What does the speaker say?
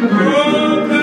Oh,